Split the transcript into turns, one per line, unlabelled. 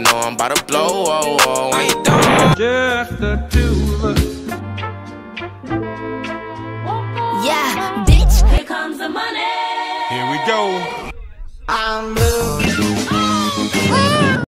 know I'm about to blow. Oh, oh, I ain't done.
Just the two of us.
Yeah, bitch.
Here comes the money.
Here we go.
I'm blue.